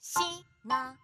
しな